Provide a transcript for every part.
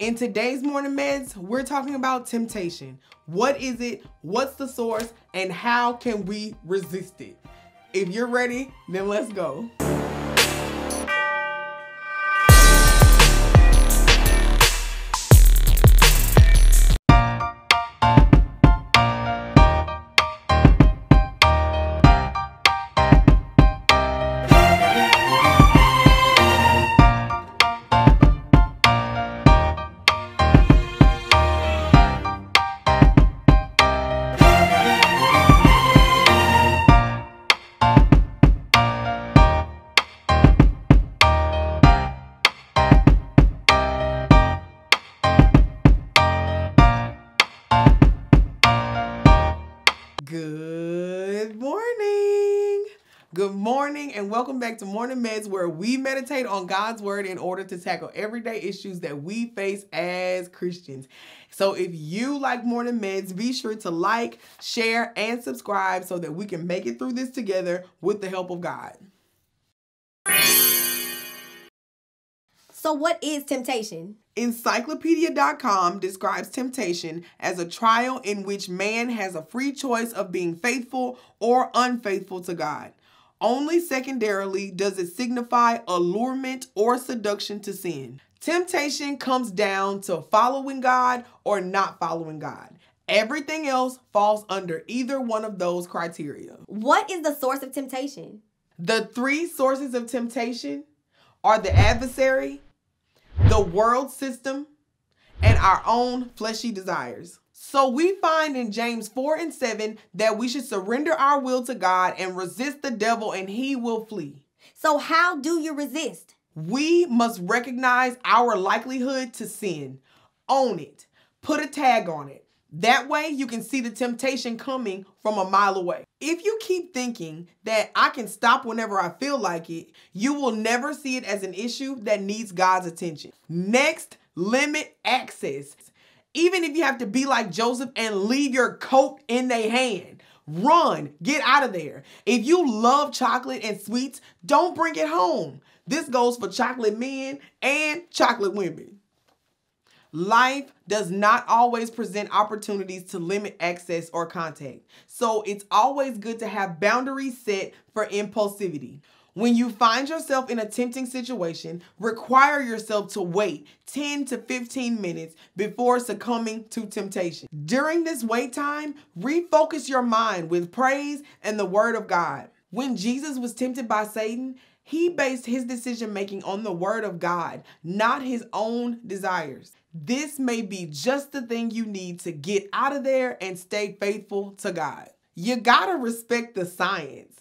In today's morning meds, we're talking about temptation. What is it? What's the source? And how can we resist it? If you're ready, then let's go. Good morning. Good morning, and welcome back to Morning Meds, where we meditate on God's Word in order to tackle everyday issues that we face as Christians. So, if you like Morning Meds, be sure to like, share, and subscribe so that we can make it through this together with the help of God. So, what is temptation? Encyclopedia.com describes temptation as a trial in which man has a free choice of being faithful or unfaithful to God. Only secondarily does it signify allurement or seduction to sin. Temptation comes down to following God or not following God. Everything else falls under either one of those criteria. What is the source of temptation? The three sources of temptation are the adversary, the world system, and our own fleshy desires. So we find in James 4 and 7 that we should surrender our will to God and resist the devil and he will flee. So, how do you resist? We must recognize our likelihood to sin, own it, put a tag on it. That way you can see the temptation coming from a mile away. If you keep thinking that I can stop whenever I feel like it, you will never see it as an issue that needs God's attention. Next, limit access. Even if you have to be like Joseph and leave your coat in their hand. Run, get out of there. If you love chocolate and sweets, don't bring it home. This goes for chocolate men and chocolate women. Life does not always present opportunities to limit access or contact. So it's always good to have boundaries set for impulsivity. When you find yourself in a tempting situation, require yourself to wait 10 to 15 minutes before succumbing to temptation. During this wait time, refocus your mind with praise and the word of God. When Jesus was tempted by Satan, he based his decision making on the word of God, not his own desires. This may be just the thing you need to get out of there and stay faithful to God. You gotta respect the science.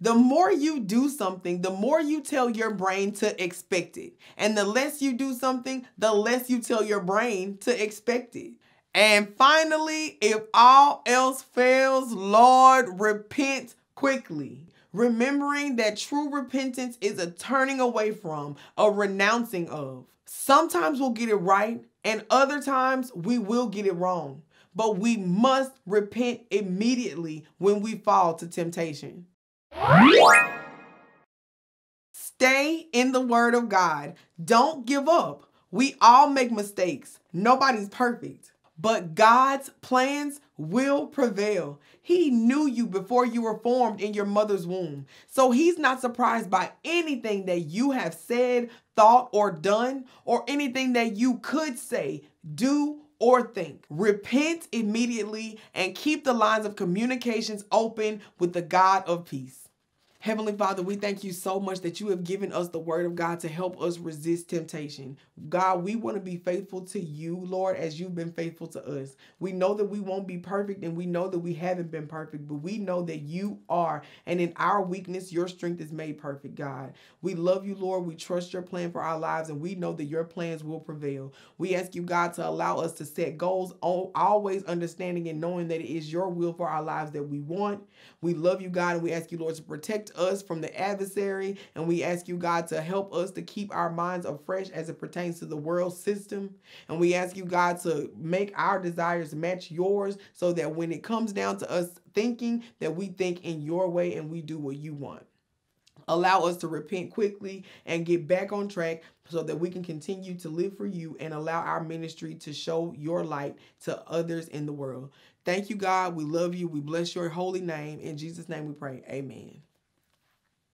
The more you do something, the more you tell your brain to expect it. And the less you do something, the less you tell your brain to expect it. And finally, if all else fails, Lord, repent quickly. Remembering that true repentance is a turning away from, a renouncing of. Sometimes we'll get it right, and other times we will get it wrong. But we must repent immediately when we fall to temptation. Stay in the Word of God. Don't give up. We all make mistakes. Nobody's perfect. But God's plans will prevail. He knew you before you were formed in your mother's womb. So he's not surprised by anything that you have said, thought, or done, or anything that you could say, do, or think. Repent immediately and keep the lines of communications open with the God of peace. Heavenly Father, we thank you so much that you have given us the word of God to help us resist temptation. God, we want to be faithful to you, Lord, as you've been faithful to us. We know that we won't be perfect and we know that we haven't been perfect, but we know that you are. And in our weakness, your strength is made perfect, God. We love you, Lord. We trust your plan for our lives and we know that your plans will prevail. We ask you, God, to allow us to set goals, always understanding and knowing that it is your will for our lives that we want. We love you, God, and we ask you, Lord, to protect us from the adversary. And we ask you, God, to help us to keep our minds afresh as it pertains to the world system. And we ask you, God, to make our desires match yours so that when it comes down to us thinking, that we think in your way and we do what you want. Allow us to repent quickly and get back on track so that we can continue to live for you and allow our ministry to show your light to others in the world. Thank you, God. We love you. We bless your holy name. In Jesus' name we pray. Amen.